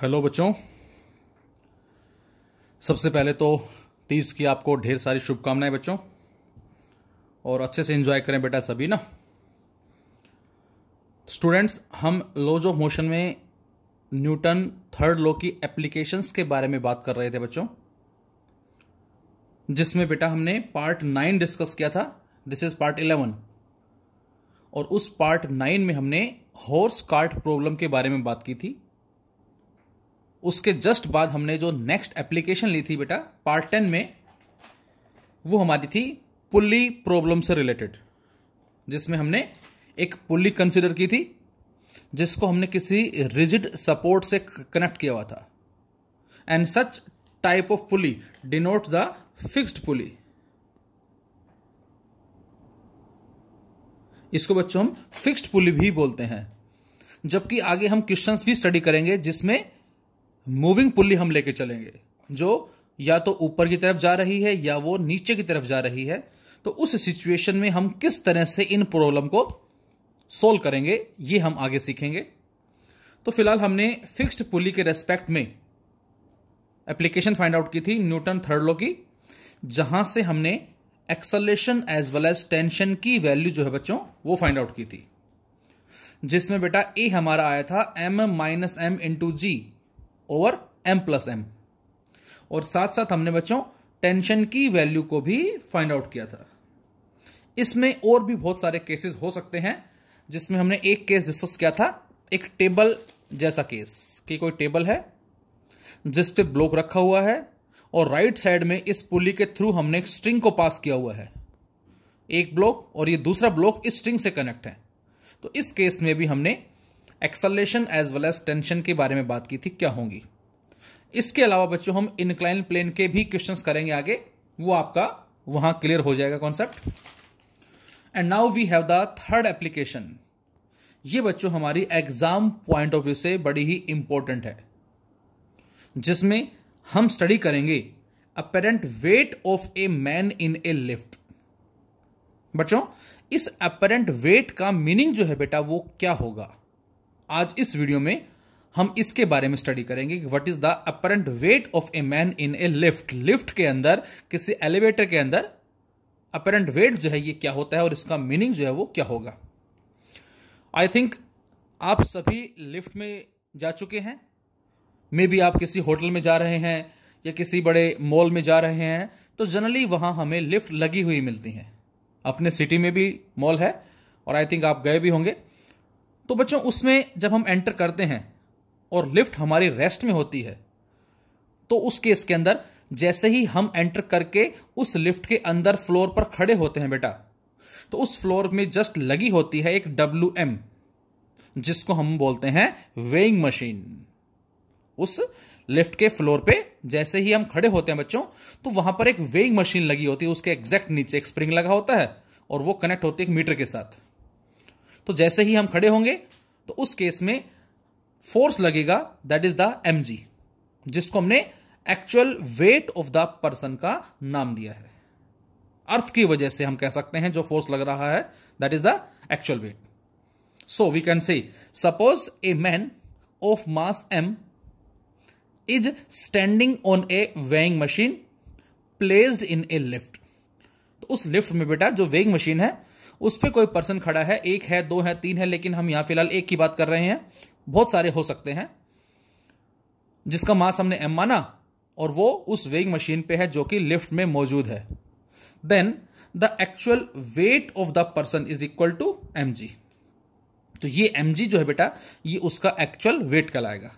Hello बच्चों। सबसे पहले तो तीज की आपको ढेर सारी शुभकामनाएँ बच्चों। और अच्छे से एंजॉय करें बेटा सभी ना। स्टूडेंट्स हम लॉज ऑफ़ मोशन में न्यूटन थर्ड लॉ की एप्लीकेशंस के बारे में बात कर रहे थे बच्चों। जिसमें बेटा हमने पार्ट नाइन डिस्कस किया था। दिस इज़ पार्ट इलेवन और उस पार्ट नाइन में हमने हॉर्स कार्ट प्रॉब्लम के बारे में बात की थी। उसके जस्ट बाद हमने जो नेक्स्ट एप्लीकेशन ली थी बेटा पार्ट टेन में, वो हमारी थी पुल्ली प्रॉब्लम से रिलेटेड जिसमें हमने एक पुल्ली कंसिडर की थी, जिसको हमने किसी रिजिड सपोर्ट से कनेक्ट किया हुआ था। And such type of pulley denote the fixed pulley इसको बच्चों हम फिक्स्ड पुली भी बोलते हैं, जबकि आगे हम क्वेश्चंस भी स्टडी करेंगे, जिसमें मूविंग पुल्ली हम लेके चलेंगे, जो या तो ऊपर की तरफ़ जा रही है या वो नीचे की तरफ़ जा रही है तो उस सिचुएशन में हम किस तरह से इन प्रॉब्लम को सोल्व करेंगे, ये हम आगे सीखेंगे। तो फ़िलहाल हमने फिक्स्ड पुली के रेस्पेक्ट में एप्लीकेशन फाइंड आउट की थी न्यूटन थर्ड लॉ की, जहाँ से हमने acceleration as well as tension की वैल्यू जो है बच्चों, वो फाइंड आउट की थी। जिसमें बेटा ए हमारा आया था M minus M into G over M plus M. और साथ साथ हमने बच्चों टेंशन की वैल्यू को भी फाइंड आउट किया था। इसमें और भी बहुत सारे केसेस हो सकते हैं, जिसमें हमने एक केस डिस्कस किया था, एक टेबल जैसा केस, कि कोई टेबल है, जिस पे ब्लॉक रखा हुआ है, और राइट साइड में इस पुली के थ्रू हमने एक स्ट्रिंग को पास किया हुआ है। एक ब्लॉक और ये दूसरा ब्लॉक इस स्ट्रिंग से कनेक्ट है। तो इस केस में भी हमने acceleration as well as tension के बारे में बात की थी, क्या होंगी? इसके अलावा बच्चों, हम इनक्लाइन प्लेन के भी क्वेश्चंस करेंगे आगे। वो आपका वहाँ क्लियर हो जाएगा concept and now we have the third application ये बच्चों, हमारी एग्ज़ाम पॉइंट ऑफ़ व्यू से बड़ी ही इंपॉर्टेंट है। जिसमें हम स्टडी करेंगे apparent weight of a man in a lift बच्चों, इस अपेरेंट वेट का मीनिंग जो है बेटा, वो क्या होगा? आज इस वीडियो में हम इसके बारे में स्टडी करेंगे कि what is the apparent weight of a man in a lift lift के अंदर, किसी एलिवेटर के अंदर अपरेंट वेट जो है, ये क्या होता है और इसका मीनिंग जो है, वो क्या होगा? आई थिंक आप सभी लिफ्ट में जा चुके हैं। मे बी आप किसी होटल में जा रहे हैं या किसी बड़े मॉल में जा रहे हैं तो जनरली वहाँ हमें लिफ्ट लगी हुई मिलती हैं। अपने सिटी में भी मॉल है और आई थिंक आप गए भी होंगे। तो बच्चों, उसमें जब हम एंटर करते हैं और लिफ्ट हमारी रेस्ट में होती है तो उस केस के अंदर जैसे ही हम एंटर करके उस लिफ्ट के अंदर फ्लोर पर खड़े होते हैं बेटा तो उस फ्लोर में जस्ट लगी होती है एक डब्ल्यू एम जिसको हम बोलते हैं वेइंग मशीन उस लिफ्ट के फ्लोर पे जैसे ही हम खड़े होते हैं बच्चों तो वहाँ पर एक वेइंग मशीन लगी होती है, उसके एग्जैक्ट नीचे एक स्प्रिंग लगा होता है और वो कनेक्ट होती है एक मीटर के साथ। तो जैसे ही हम खड़े होंगे तो उस केस में फोर्स लगेगा दैट इज़ द एमजी जिसको हमने actual weight of the person का नाम दिया है। अर्थ की वजह से हम कह सकते हैं जो फोर्स लग रहा है that is the actual weight so we can say suppose a man of mass M is standing on a weighing machine placed in a lift तो उस लिफ्ट में बेटा, जो वेइंग मशीन है उस पर कोई पर्सन खड़ा है, एक है, दो है, तीन है, लेकिन हम यहाँ फ़िलहाल एक की बात कर रहे हैं। बहुत सारे हो सकते हैं, जिसका मास हमने एम माना और वो उस वेइंग मशीन पे है जो कि लिफ्ट में मौजूद है। Then the actual weight of the person is equal to M तो ये एम जो है बेटा, ये उसका एक्चुअल वेट कहलाएगा।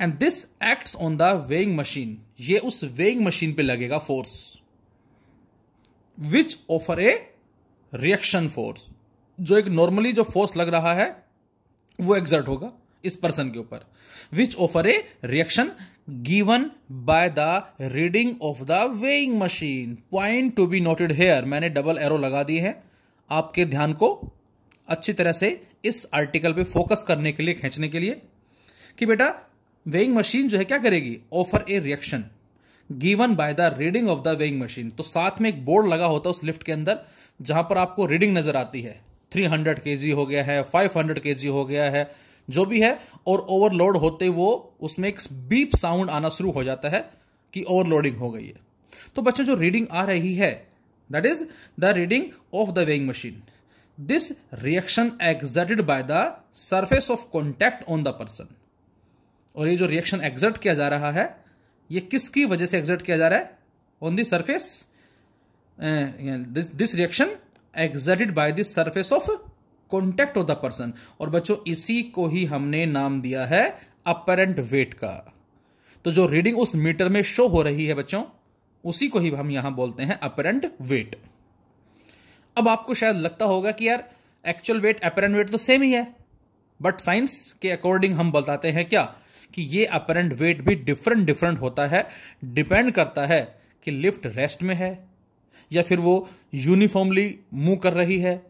And this acts on the weighing machine ये उस वेइंग मशीन पे लगेगा force which offer a reaction force जो एक नॉर्मली जो फोर्स लग रहा है, वो एग्जर्ट होगा इस पर्सन के ऊपर which offer a reaction given by the reading of the weighing machine point to be noted here मैंने डबल एरो लगा दिए हैं। आपके ध्यान को अच्छी तरह से इस आर्टिकल पे फोकस करने के लिए, खींचने के लिए कि बेटा वेइंग मशीन जो है क्या करेगी? Offer a reaction given by the reading of the weighing machine तो साथ में एक बोर्ड लगा होता है उस लिफ्ट के अंदर जहाँ पर आपको रीडिंग नज़र आती है। 300 हंड्रेड के हो गया है 500 हंड्रेड के हो गया है, जो भी है, और ओवरलोड होते वो, उसमें एक बीप साउंड आना शुरू हो जाता है कि ओवरलोडिंग हो गई है। तो बच्चों, जो रीडिंग आ रही है that is the reading of the weighing machine this reaction exerted by the surface of contact on the person और ये जो रिएक्शन एग्जर्ट किया जा रहा है, ये किसकी वजह से एग्जर्ट किया जा रहा है? On the surface this reaction exerted by the surface of contact of the person और बच्चों, इसी को ही हमने नाम दिया है अपेरेंट वेट का। तो जो रीडिंग उस मीटर में शो हो रही है बच्चों, उसी को ही हम यहाँ बोलते हैं अपेरेंट वेट अब आपको शायद लगता होगा कि यार एक्चुअल वेट अपेरेंट वेट तो सेम ही है। बट साइंस के अकॉर्डिंग हम बताते हैं क्या? कि ये अपरेंट वेट भी डिफरेंट डिफरेंट होता है डिपेंड करता है कि लिफ्ट रेस्ट में है या फिर वो यूनिफॉर्मली मूव कर रही है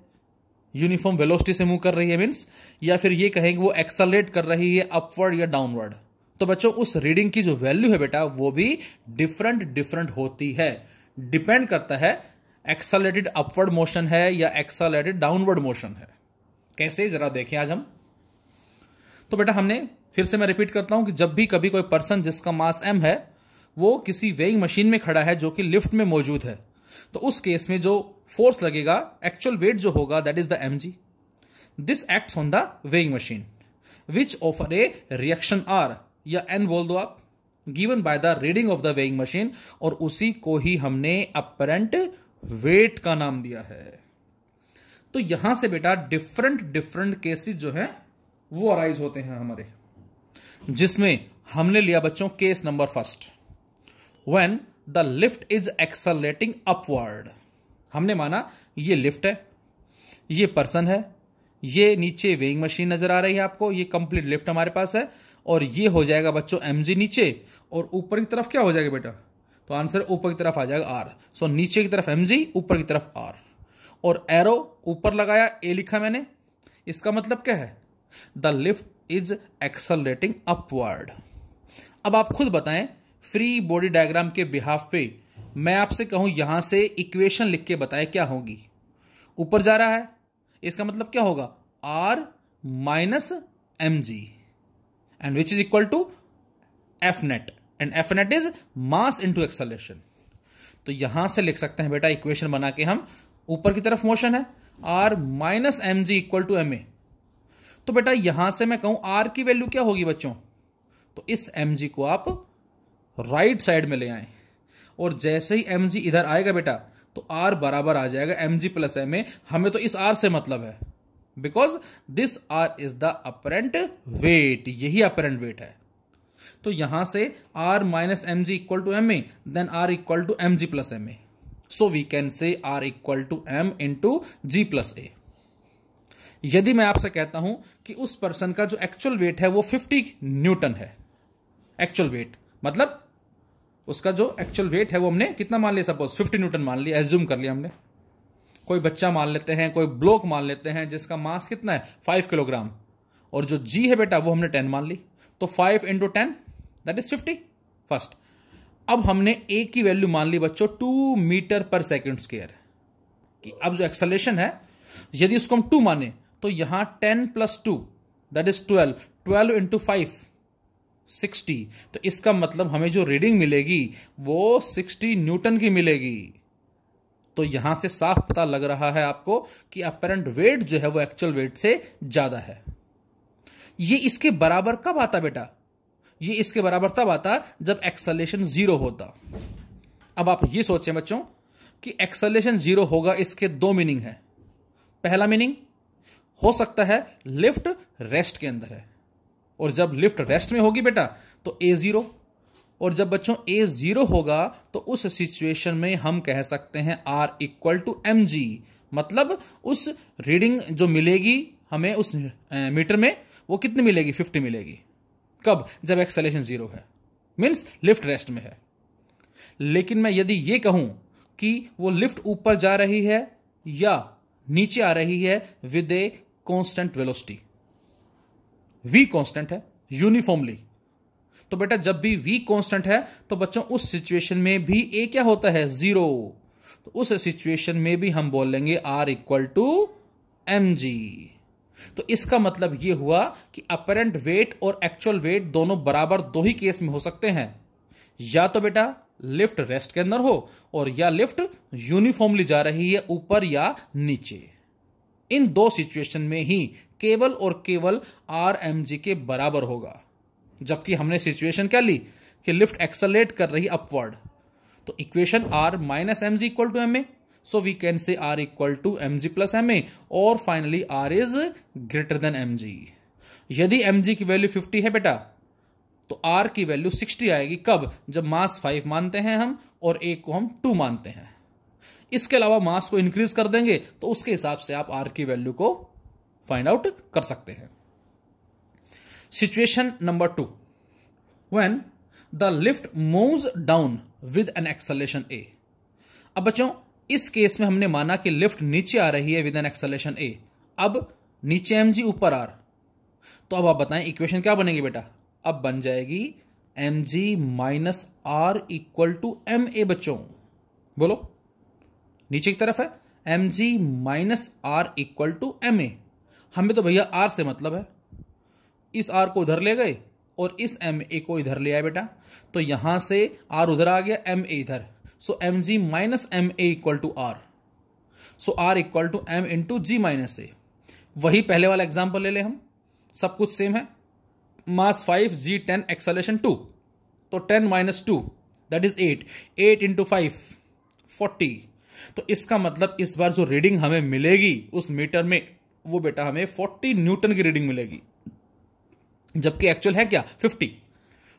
यूनिफॉर्म वेलोसिटी से मूव कर रही है मीन्स या फिर ये कहेंगे वो एक्सलेट कर रही है अपवर्ड या डाउनवर्ड तो बच्चों, उस रीडिंग की जो वैल्यू है बेटा, वो भी डिफरेंट डिफरेंट होती है। डिपेंड करता है एक्सलेटेड अपवर्ड मोशन है या एक्सलेटेड डाउनवर्ड मोशन है। कैसे जरा देखें आज हम। तो बेटा, हमने फिर से मैं रिपीट करता हूँ कि जब भी कभी कोई पर्सन जिसका मास एम है, वो किसी वेइंग मशीन में खड़ा है जो कि लिफ्ट में मौजूद है। तो उस केस में जो फोर्स लगेगा एक्चुअल वेट जो होगा that is the M G this act on the weighing machine which offer a reaction R या एन बोल दो आप. Given by the reading of the weighing machine और उसी को ही हमने अपरेंट वेट का नाम दिया है. तो यहाँ से बेटा डिफरेंट डिफरेंट केसेस जो है, वो अराइज होते हैं हमारे. जिसमें हमने लिया बच्चों case number first when the lift is accelerating upward. हमने माना ये लिफ्ट है ये पर्सन है ये नीचे वेइंग मशीन नज़र आ रही है आपको ये कंप्लीट लिफ्ट हमारे पास है और ये हो जाएगा बच्चों एम नीचे और ऊपर की तरफ़ क्या हो जाएगा बेटा? तो आंसर ऊपर की तरफ़ आ जाएगा आर सो so, नीचे की तरफ़ एम ऊपर की तरफ़ आर और एरो ऊपर लगाया ए लिखा मैंने इसका मतलब क्या है? The lift is accelerating upward अब आप खुद बताएँ फ्री बॉडी डायग्राम के बिहाफ पे मैं आपसे कहूँ यहाँ से इक्वेशन लिख के बताए क्या होगी। ऊपर जा रहा है। इसका मतलब क्या होगा? R minus M G and which is equal to F net and F net is mass into acceleration तो यहाँ से लिख सकते हैं बेटा, इक्वेशन बना के हम। ऊपर की तरफ़ मोशन है। R minus M G equal to M A तो बेटा, यहाँ से मैं कहूँ आर की वैल्यू क्या होगी बच्चों? तो इस एम जी को आप राइट साइड में ले आए। और जैसे ही एम इधर आएगा बेटा तो आर बराबर आ जाएगा। M G plus M A हमें तो इस आर से मतलब है। Because this R is the apparent weight यही अपरेंट वेट है। तो यहाँ से R minus M G equal to M A then R equal to M G plus M A so we can say R equal to M into G plus A यदि मैं आपसे कहता हूँ कि उस पर्सन का जो एक्चुअल वेट है, वो 50 न्यूटन है। एक्चुअल वेट मतलब उसका जो एक्चुअल वेट है वो हमने कितना मान लिया? सपोज़ 50 न्यूटन मान लिया एज्यूम कर लिया हमने। कोई बच्चा मान लेते हैं, कोई ब्लॉक मान लेते हैं, जिसका मास कितना है? फाइव किलोग्राम और जो जी है बेटा, वो हमने टेन मान ली। तो five into ten that is fifty first अब हमने ए की वैल्यू मान ली बच्चों two meter per second square कि अब जो एक्सलेशन है, यदि उसको हम टू माने तो यहाँ ten plus two that is twelve twelve into five sixty. तो इसका मतलब हमें जो रीडिंग मिलेगी, वो सिक्सटी न्यूटन की मिलेगी। तो यहाँ से साफ़ पता लग रहा है आपको कि अपेरेंट वेट जो है वो एक्चुअल वेट से ज़्यादा है। ये इसके बराबर कब आता बेटा? ये इसके बराबर तब आता जब एक्सलेशन ज़ीरो होता। अब आप ये सोचें बच्चों कि एक्सलेशन ज़ीरो होगा, इसके दो मीनिंग है। पहला मीनिंग हो सकता है लिफ्ट रेस्ट के अंदर है। और जब लिफ्ट रेस्ट में होगी बेटा तो ए ज़ीरो और जब बच्चों ए ज़ीरो होगा तो उस सिचुएशन में हम कह सकते हैं R equal to M G मतलब उस रीडिंग जो मिलेगी हमें उस मीटर में, वो कितनी मिलेगी? फिफ्टी मिलेगी। कब? जब एक्सलेशन ज़ीरो है। मीन्स लिफ्ट रेस्ट में है। लेकिन मैं यदि ये कहूँ कि वो लिफ्ट ऊपर जा रही है या नीचे आ रही है with a constant velocity V constant है यूनिफॉर्मली तो बेटा, जब भी वी कांस्टेंट है तो बच्चों, उस सिचुएशन में भी ए क्या होता है? ज़ीरो तो उस सिचुएशन में भी हम बोल लेंगे R equal to M G तो इसका मतलब ये हुआ कि अपेरेंट वेट और एक्चुअल वेट दोनों बराबर दो ही केस में हो सकते हैं। या तो बेटा लिफ्ट रेस्ट के अंदर हो, और या लिफ्ट यूनिफॉर्मली जा रही है ऊपर या नीचे। इन दो सिचुएशन में ही केवल और केवल आर एम जी के बराबर होगा। जबकि हमने सिचुएशन क्या ली? कि लिफ्ट एक्सलेट कर रही अपवर्ड तो equation R minus M G equal to M A so we can say R equal to M G plus M A और finally R is greater than M G यदि M जी की value fifty है बेटा तो are की value sixty आएगी। कब? जब मास फाइव मानते हैं हम और ए को हम टू मानते हैं। इसके अलावा मास को इंक्रीज कर देंगे तो उसके हिसाब से आप आर की वैल्यू को फाइंड आउट कर सकते हैं। Situation number two when the lift moves down with an acceleration A अब बच्चों, इस केस में हमने माना कि लिफ्ट नीचे आ रही है विद एन एक्सलेशन ए अब नीचे एम जी ऊपर आर तो अब आप बताएँ इक्वेशन क्या बनेगी बेटा? अब बन जाएगी M G minus R equal to M A बच्चों। बोलो। नीचे की तरफ़ है M G minus R equal to M A हमें तो भैया आर से मतलब है। इस आर को उधर ले गए और इस एम ए को इधर ले आए बेटा। तो यहाँ से आर उधर आ गया एम ए इधर। So M G minus M A equal to R so R equal to M into G minus A वही पहले वाला एग्ज़ाम्पल ले ले हम। सब कुछ सेम है। Mass five G ten acceleration two तो ten minus two that is eight eight into five forty तो इसका मतलब इस बार जो रीडिंग हमें मिलेगी उस मीटर में, वो बेटा हमें फोर्टी न्यूटन की रीडिंग मिलेगी। जबकि एक्चुअल है क्या? Fifty.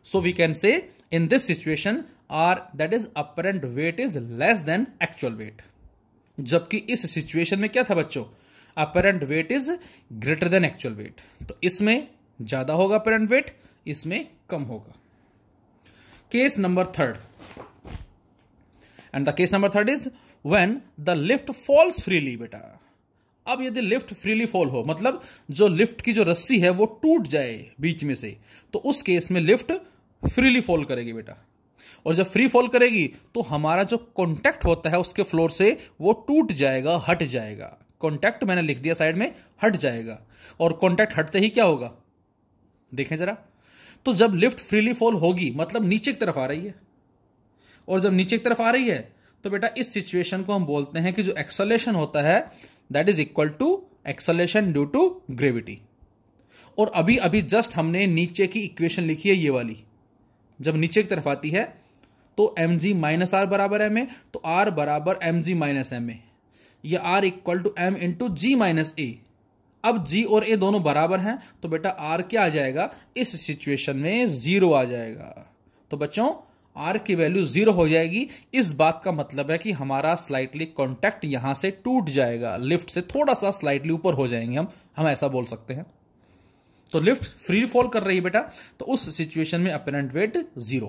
So we can say in this situation R that is apparent weight is less than actual weight जबकि इस सिचुएशन में क्या था बच्चों? Apparent weight is greater than actual weight तो इसमें ज़्यादा होगा अपरेंट वेट इसमें कम होगा। Case number third and the case number third is when the lift falls freely बेटा। अब यदि लिफ्ट फ्रीली फॉल हो मतलब जो लिफ्ट की जो रस्सी है, वो टूट जाए बीच में से तो उस केस में लिफ्ट फ्रीली फॉल करेगी, बेटा। और जब फ्री फॉल करेगी तो हमारा जो कॉन्टैक्ट होता है उसके फ्लोर से, वो टूट जाएगा, हट जाएगा। कॉन्टैक्ट मैंने लिख दिया साइड में, हट जाएगा। और कॉन्टैक्ट हटते ही क्या होगा? देखें जरा। तो जब लिफ्ट फ्रीली फॉल होगी मतलब नीचे की तरफ़ आ रही है। और जब नीचे की तरफ़ आ रही है तो बेटा इस सिचुएशन को हम बोलते हैं कि जो एक्सलेशन होता है that is equal to acceleration due to gravity और अभी अभी जस्ट हमने नीचे की इक्वेशन लिखी है ये वाली। जब नीचे की तरफ़ आती है तो एम जी माइनस आर बराबर एम ए तो आर बराबर M G minus M A या R equal to M into G minus A अब जी और ए दोनों बराबर हैं तो बेटा आर क्या आ जाएगा? इस सिचुएशन में ज़ीरो आ जाएगा। तो बच्चों आर की वैल्यू ज़ीरो हो जाएगी। इस बात का मतलब है कि हमारा स्लाइटली कॉन्टैक्ट यहाँ से टूट जाएगा। लिफ्ट से थोड़ा सा स्लाइटली ऊपर हो जाएँगे हम। हम ऐसा बोल सकते हैं। तो लिफ्ट फ्री फॉल कर रही है बेटा। तो उस सिचुएशन में apparent weight zero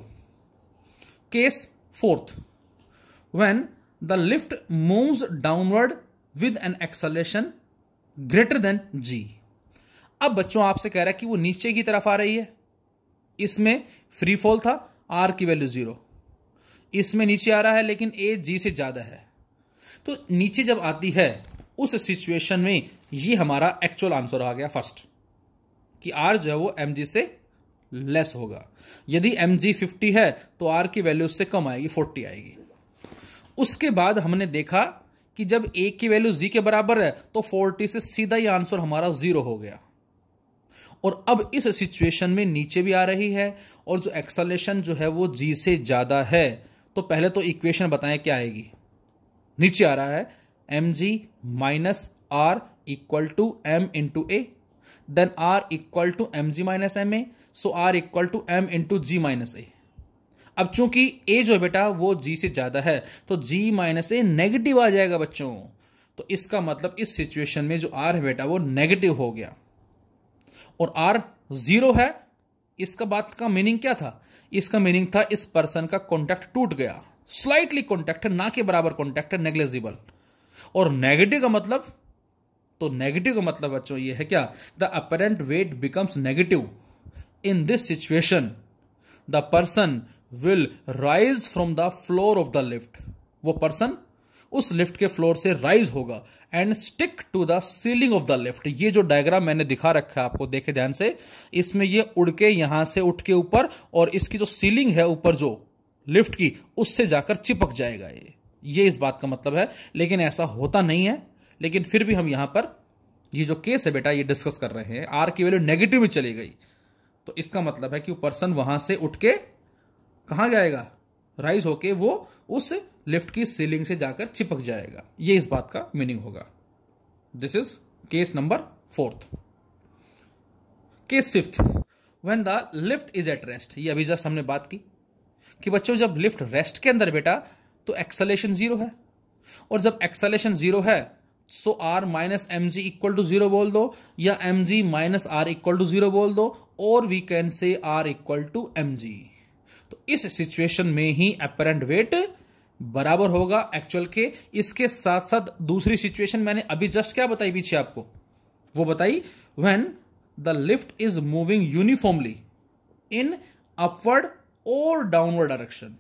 case fourth when the lift moves downward with an acceleration greater than G अब बच्चों, आपसे कह रहा है कि वो नीचे की तरफ़ आ रही है। इसमें फ्री फॉल था। आर की वैल्यू ज़ीरो इसमें नीचे आ रहा है, लेकिन ए जी से ज़्यादा है। तो नीचे जब आती है, उस सिचुएशन में ये हमारा एक्चुअल आंसर आ गया फ़र्स्ट कि आर जो है वो एम जी से लेस होगा। यदि एम जी फिफ्टी है तो आर की वैल्यू उससे कम आएगी फोर्टी आएगी। उसके बाद हमने देखा कि जब ए की वैल्यू जी के बराबर है तो फोर्टी से सीधा ही आंसर हमारा ज़ीरो हो गया। और अब इस सिचुएशन में नीचे भी आ रही है और जो एक्सलेशन जो है वो जी से ज़्यादा है। तो पहले तो इक्वेशन बताएँ क्या आएगी। नीचे आ रहा है M G minus R equal to M into A then R equal to M G minus M A so R equal to M into G minus A अब चूँकि ए जो है बेटा, वो जी से ज़्यादा है तो जी माइनस ए नेगेटिव आ जाएगा बच्चों। तो इसका मतलब इस सिचुएशन में जो आर है बेटा, वो नेगेटिव हो गया। और आर ज़ीरो है, इसका बात का मीनिंग क्या था? इसका मीनिंग था इस पर्सन का कॉन्टैक्ट टूट गया। स्लाइटली कॉन्टैक्ट है, ना के बराबर कॉन्टैक्ट है नेग्लेजिबल और नेगेटिव का मतलब तो नेगेटिव का मतलब बच्चों ये है क्या? The apparent weight becomes negative in this situation the person will rise from the floor of the lift वो पर्सन उस लिफ्ट के फ्लोर से राइज होगा and stick to the ceiling of the lift. ये जो डायग्राम मैंने दिखा रखा है आपको, देखे ध्यान से, इसमें ये उड़ के यहाँ से उठ के ऊपर और इसकी जो सीलिंग है ऊपर जो लिफ्ट की, उससे जाकर चिपक जाएगा ये। ये इस बात का मतलब है। लेकिन ऐसा होता नहीं है। लेकिन फिर भी हम यहाँ पर ये जो केस है बेटा, ये डिस्कस कर रहे हैं। आर की वैल्यू नेगेटिव में चली गई। तो इसका मतलब है कि वो पर्सन वहाँ से उठ के कहाँ जाएगा? राइज होके वो उस लिफ्ट की सीलिंग से जाकर चिपक जाएगा। ये इस बात का मीनिंग होगा। This is case number fourth case fifth when the lift is at rest ये अभी जस्ट हमने बात की कि बच्चों, जब लिफ्ट रेस्ट के अंदर बेटा तो एक्सलेशन ज़ीरो है। और जब एक्सलेशन ज़ीरो है so R minus M G equal to zero बोल दो, या M G minus R equal to zero बोल दो और we can say R equal to M G तो इस सिचुएशन में ही अपेरेंट वेट बराबर होगा एक्चुअल के। इसके साथ साथ दूसरी सिचुएशन मैंने अभी जस्ट क्या बताई पीछे आपको? वो बताई when the lift is moving uniformly in upward और डाउनवर्ड डायरेक्शन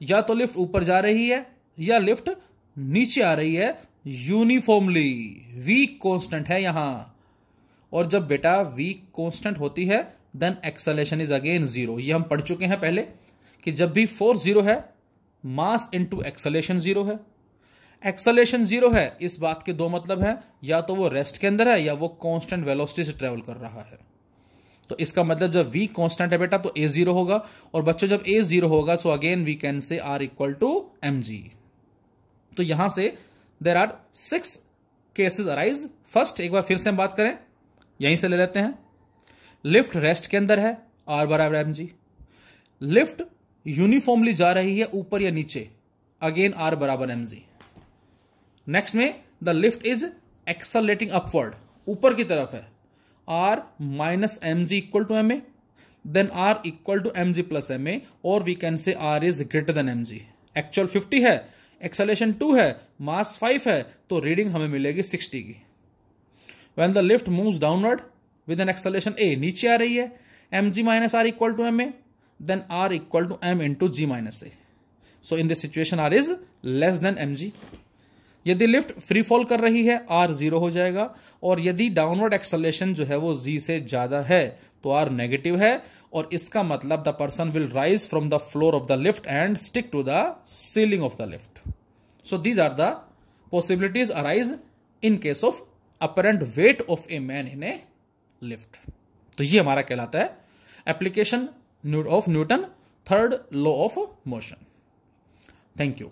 या तो लिफ्ट ऊपर जा रही है, या लिफ्ट नीचे आ रही है यूनिफॉर्मली वीक कांस्टेंट है यहाँ। और जब बेटा वीक कांस्टेंट होती है then acceleration is again zero हम पढ़ चुके हैं पहले कि जब भी फोर्स ज़ीरो है मास इनटू एक्सलेशन ज़ीरो है। एक्सलेशन ज़ीरो है, इस बात के दो मतलब है, या तो वो रेस्ट के अंदर है, या वो कांस्टेंट वेलोसिटी से ट्रेवल कर रहा है। तो इसका मतलब जब वी कांस्टेंट है बेटा तो ए ज़ीरो होगा, और बच्चों, जब ए ज़ीरो होगा so again we can say R equal to M G तो यहाँ से there are six cases arise first एक बार फिर से हम बात करें, यहीं से ले लेते हैं। लिफ्ट रेस्ट के अंदर है आर बराबर एम जी लिफ्ट यूनिफॉर्मली जा रही है ऊपर या नीचे। अगेन आर बराबर एम जी नेक्स्ट में the lift is accelerating upward ऊपर की तरफ़ है। R minus M G equal to M A then R equal to M G plus M A और we can say R is greater than M G actual fifty है acceleration two है mass five है तो reading हमें मिलेगी sixty की। When the lift move downward with an acceleration A नीचे आ रही है M G minus R equal to M A R equal to M into G minus A so in this situation R is less than M G यदि lift free fall कर रही है are zero हो जाएगा। और यदि downward acceleration जो है वो जी से ज़्यादा है तो आर नेगेटिव है। और इसका मतलब the person will rise from the floor of the lift and stick to the ceiling of the lift so these are the possibilities arise in case of apparent weight of a man in a lift तो ये हमारा कहलाता है application of Newton third law of motion. Thank you.